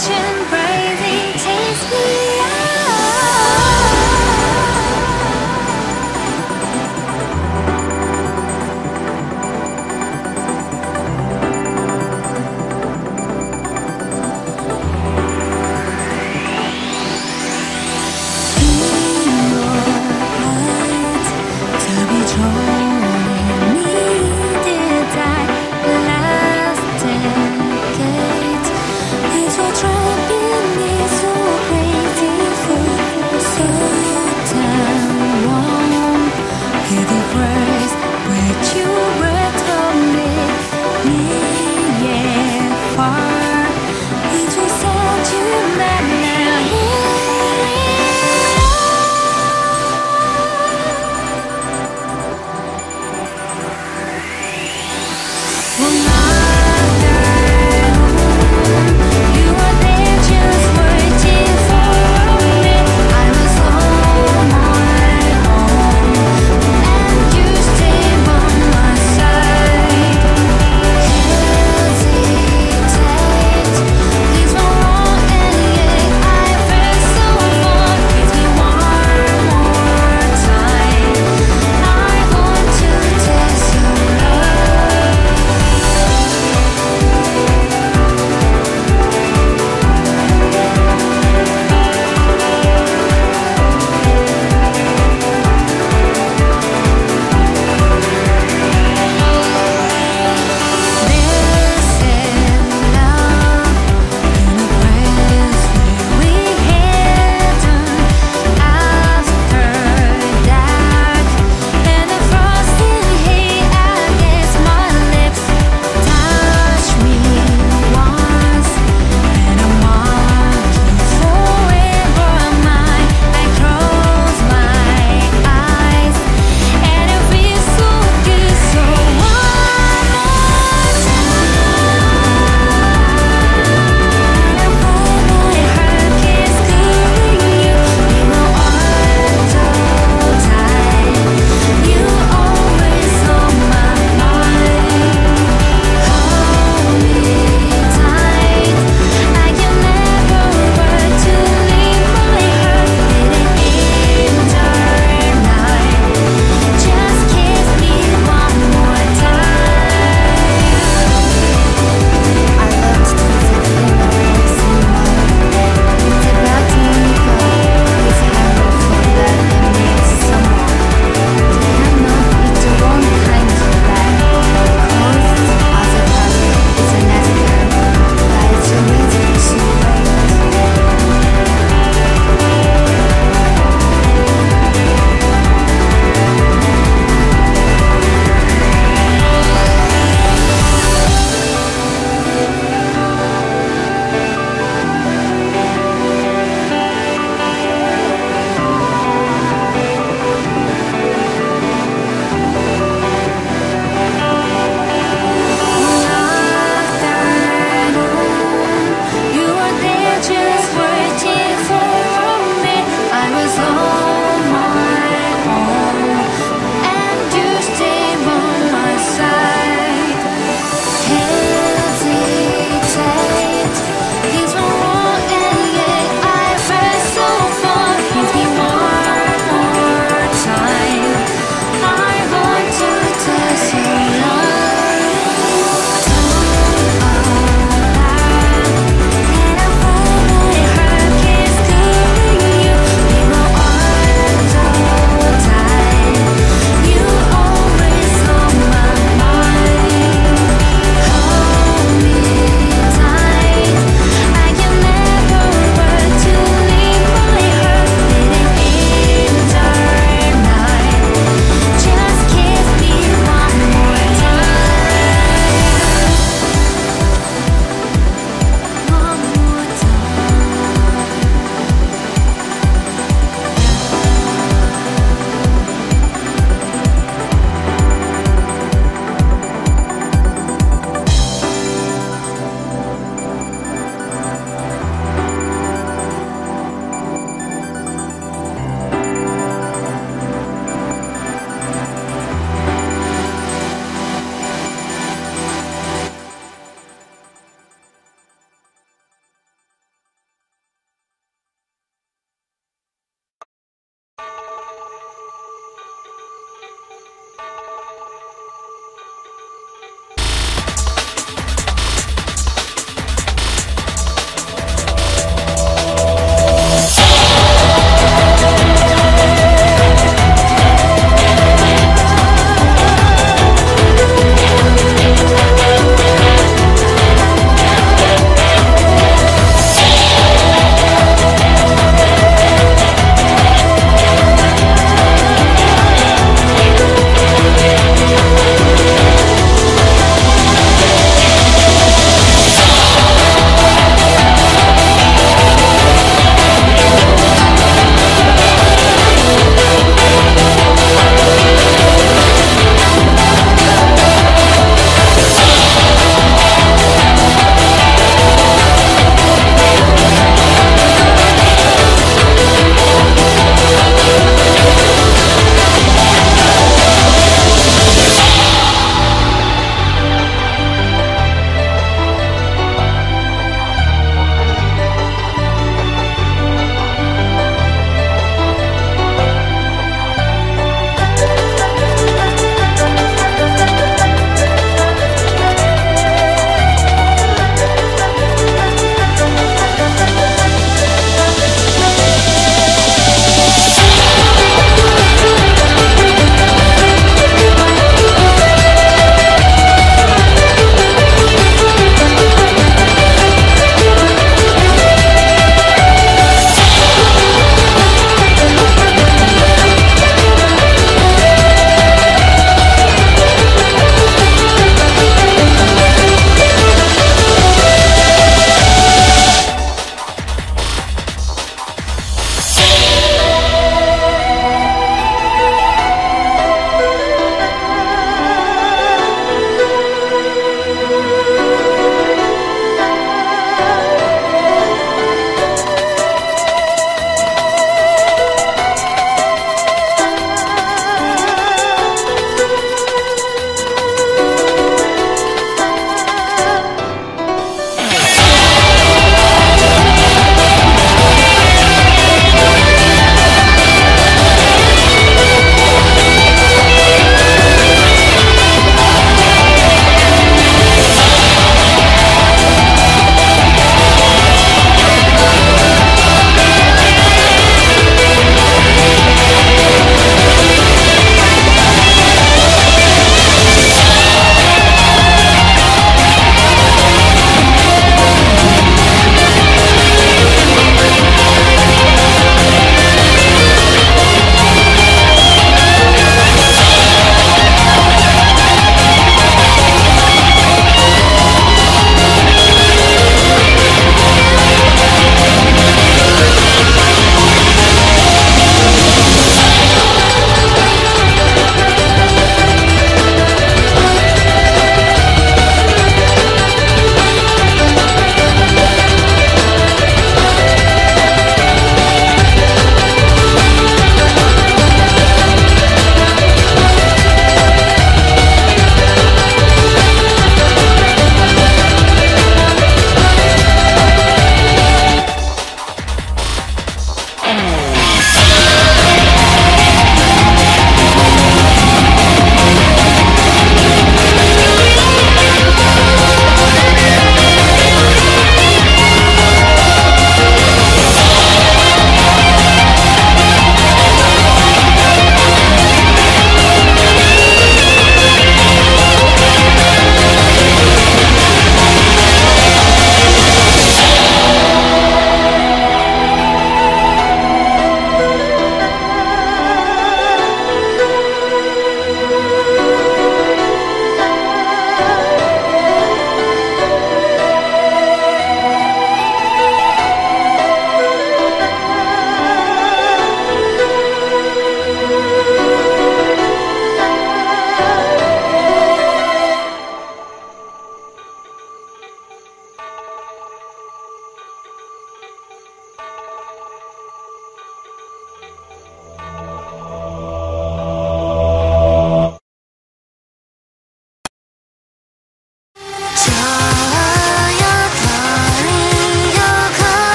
千百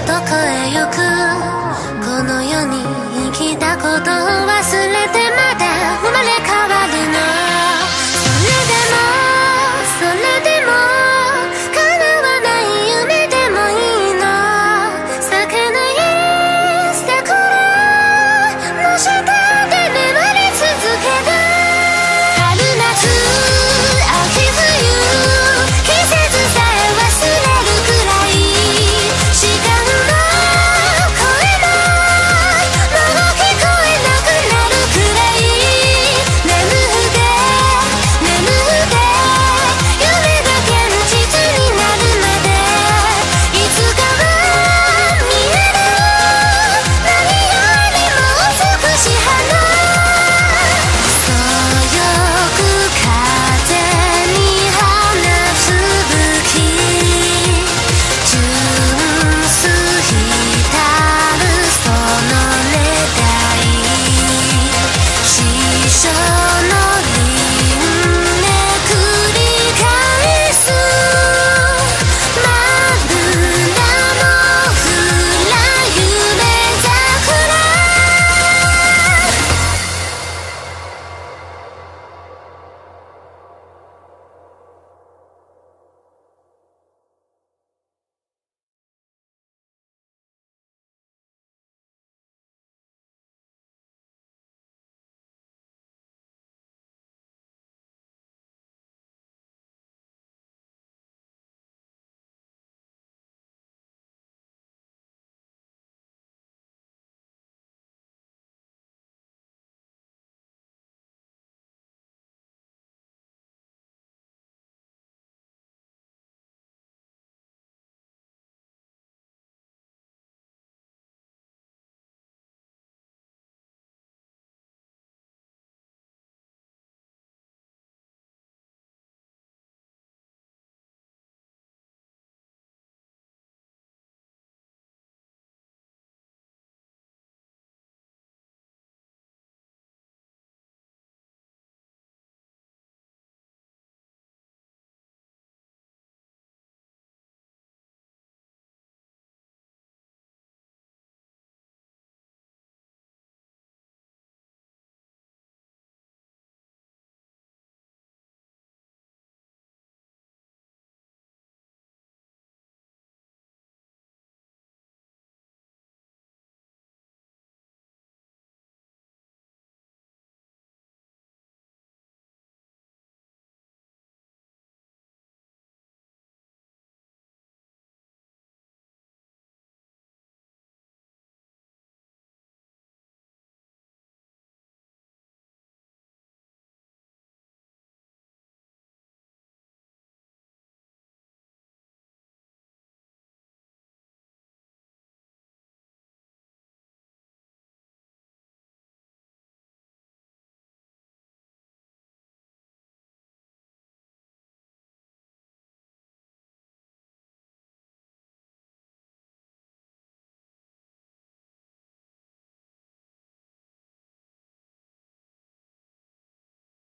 どこへ行く。この世に生きたことを忘れて